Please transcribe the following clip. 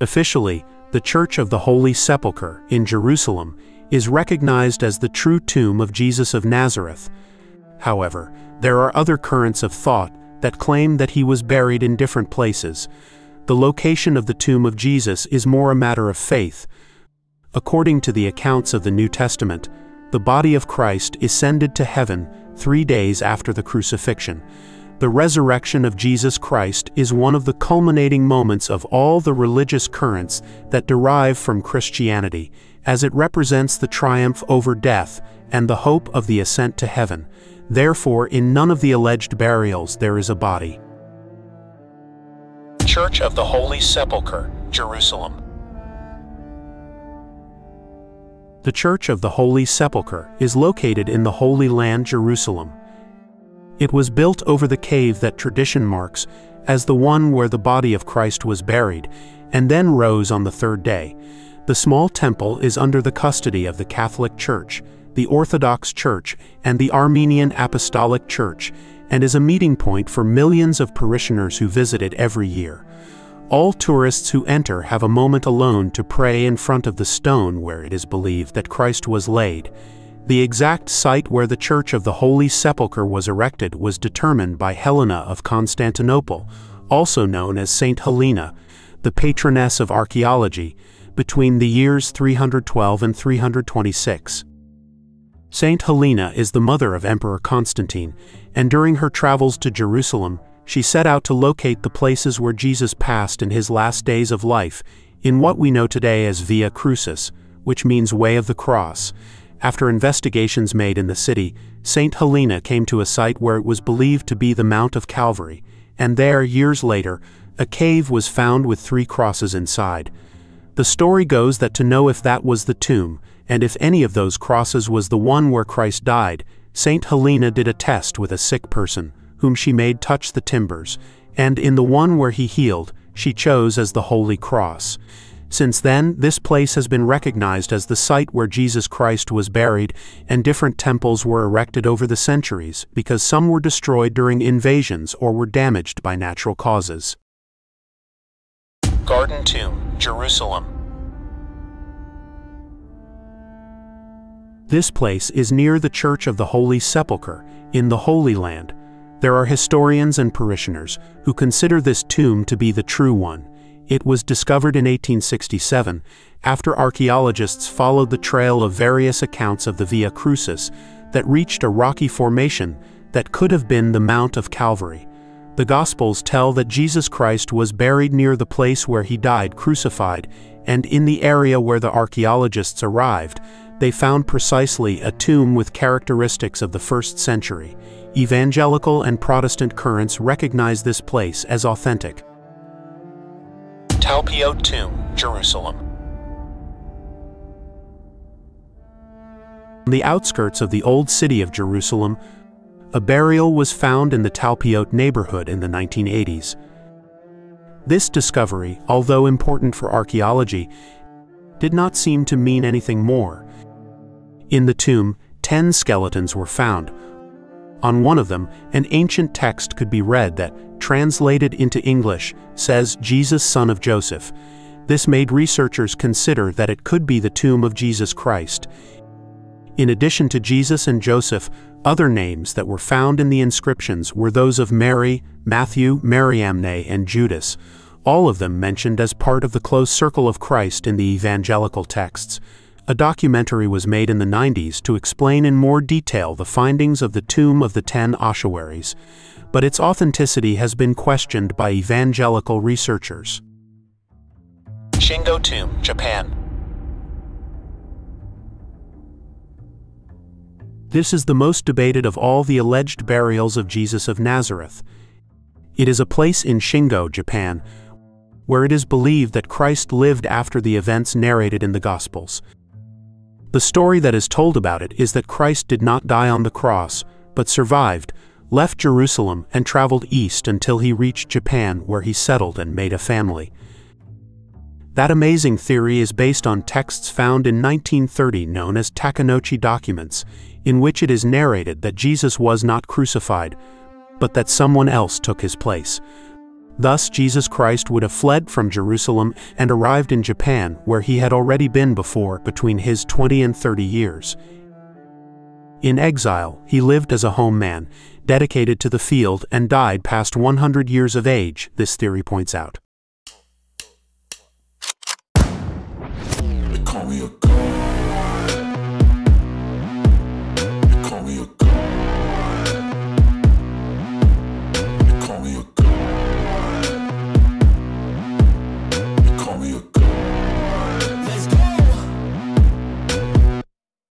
Officially, the Church of the Holy Sepulchre in Jerusalem is recognized as the true tomb of Jesus of Nazareth. However, there are other currents of thought that claim that he was buried in different places. The location of the tomb of Jesus is more a matter of faith. According to the accounts of the New Testament, the body of Christ ascended to heaven three days after the crucifixion. The resurrection of Jesus Christ is one of the culminating moments of all the religious currents that derive from Christianity, as it represents the triumph over death and the hope of the ascent to heaven. Therefore, in none of the alleged burials there is a body. Church of the Holy Sepulchre, Jerusalem. The Church of the Holy Sepulchre is located in the Holy Land, Jerusalem. It was built over the cave that tradition marks as the one where the body of Christ was buried, and then rose on the third day. The small temple is under the custody of the Catholic Church, the Orthodox Church, and the Armenian Apostolic Church, and is a meeting point for millions of parishioners who visit it every year. All tourists who enter have a moment alone to pray in front of the stone where it is believed that Christ was laid. The exact site where the Church of the Holy Sepulchre was erected was determined by Helena of Constantinople, also known as Saint Helena, the patroness of archaeology, between the years 312 and 326. Saint Helena is the mother of Emperor Constantine, and during her travels to Jerusalem, she set out to locate the places where Jesus passed in his last days of life, in what we know today as Via Crucis, which means Way of the Cross, after investigations made in the city, St. Helena came to a site where it was believed to be the Mount of Calvary, and there, years later, a cave was found with three crosses inside. The story goes that to know if that was the tomb, and if any of those crosses was the one where Christ died, St. Helena did a test with a sick person, whom she made touch the timbers, and in the one where he healed, she chose as the Holy Cross. Since then, this place has been recognized as the site where Jesus Christ was buried, and different temples were erected over the centuries because some were destroyed during invasions or were damaged by natural causes. Garden Tomb, Jerusalem. This place is near the Church of the Holy Sepulchre in the Holy Land. There are historians and parishioners who consider this tomb to be the true one it was discovered in 1867 after archaeologists followed the trail of various accounts of the Via Crucis that reached a rocky formation that could have been the Mount of Calvary. The Gospels tell that Jesus Christ was buried near the place where he died crucified, and in the area where the archaeologists arrived, they found precisely a tomb with characteristics of the first century. Evangelical and Protestant currents recognize this place as authentic. Talpiot Tomb, Jerusalem. On the outskirts of the old city of Jerusalem, a burial was found in the Talpiot neighborhood in the 1980s. This discovery, although important for archaeology, did not seem to mean anything more. In the tomb, ten skeletons were found. On one of them, an ancient text could be read that translated into English, says Jesus son of Joseph. This made researchers consider that it could be the tomb of Jesus Christ. In addition to Jesus and Joseph, other names that were found in the inscriptions were those of Mary, Matthew, Mariamne, and Judas, all of them mentioned as part of the close circle of Christ in the evangelical texts. A documentary was made in the 90s to explain in more detail the findings of the tomb of the ten ossuaries but its authenticity has been questioned by evangelical researchers. Shingo Tomb, Japan. This is the most debated of all the alleged burials of Jesus of Nazareth. It is a place in Shingo, Japan, where it is believed that Christ lived after the events narrated in the Gospels. The story that is told about it is that Christ did not die on the cross, but survived, left Jerusalem and traveled east until he reached Japan where he settled and made a family. That amazing theory is based on texts found in 1930 known as Takanouchi documents, in which it is narrated that Jesus was not crucified, but that someone else took his place. Thus, Jesus Christ would have fled from Jerusalem and arrived in Japan, where he had already been before between his 20 and 30 years. In exile, he lived as a home man, dedicated to the field, and died past 100 years of age, this theory points out.